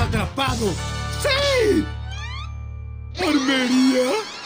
atrapado sim Armeria!